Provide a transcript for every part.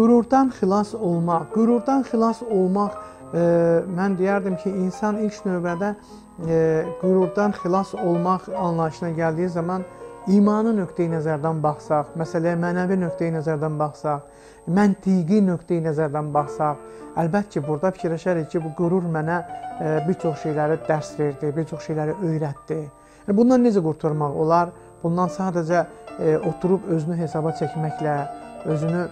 qürurdan xilas olmaq, qürurdan xilas olmaq e, mən deyərdim ki, insan ilk növbədə e, qürurdan xilas olmaq anlayışına gəldiyi zaman imani nöqteyi nəzərdən baxsaq, məsələyə mənəvi nöqteyi nəzərdən baxsaq, məntiqi nöqteyi nəzərdən baxsaq, əlbəttə ki, burada fikirləşərik ki, bu qürur mənə e, bir çox şeyləri dərs verdi, bir çox şeyləri öyrətdi. Yəni bundan necə qurtulmaq olar? Bundan sadəcə e, oturub özünü hesaba çəkməklə, özünü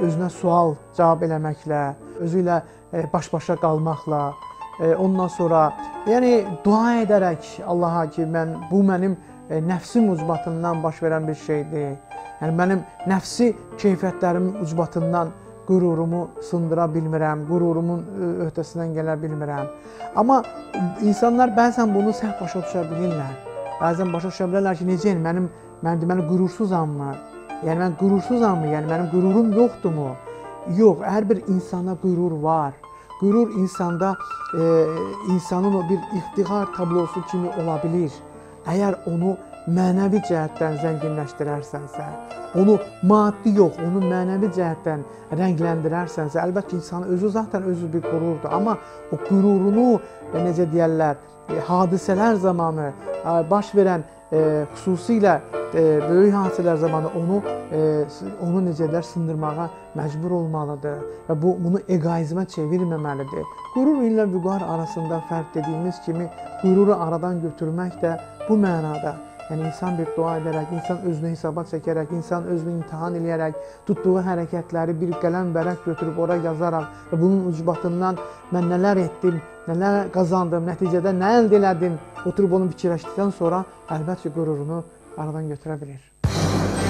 özünə sual cavab eləməklə, özü ilə e, baş-başa qalmaqla, e, ondan sonra yəni dua edərək Allaha ki, mən bu mənim e, nəfsim ucbatından baş verən bir şeydir. Yəni mənim nəfsi keyfiyyətlərim ucbatından qürurumu sındıra bilmirəm, qürurumun öhdəsindən gələ bilmirəm. Amma insanlar bəzən bunu səhv başa düşə bilirlər. Bəzən başa düşə bilərlər ki, necə yəni mənim mən deməli qürursuzammı? Yəni mən qürursuzammı? Yəni mənim qürurum yoxdurmu? Yox, hər bir insanda qürur var. Qürur insanda e, insanın o bir iftixar tablosu kimi ola bilər. Əgər onu mənəvi cəhətdən zənginləşdirərsənsə, onu maddi yox, onu mənəvi cəhətdən rəngləndirərsənsə, əlbəttə insanın özü zaten özü bir qürurdur, amma o qürurunu e, necə deyirlər, e, hadisələr zamanı e, baş verən e, xüsusilə e, böyük hadisələr zamanı onu e, onu necə deyirlər sındırmağa məcbur olmalıdır və bu bunu egoizmə çevirməməlidir. Qürur ilə vüqar arasında fərq dediyimiz kimi qüruru aradan götürmək də bu mənada Yəni insan bir dua edərək, insan özünü hesaba çəkərək, insan özünü imtahan eləyərək, tutduğu hərəkətləri bir qələm vərəq götürüb ora yazaraq və bunun ucbatından mən nələr etdim, nələr qazandım, nəticədə nə əldə elədim, oturub onu fikirləşdikdən sonra əlbəttə qürurunu aradan götürə bilir.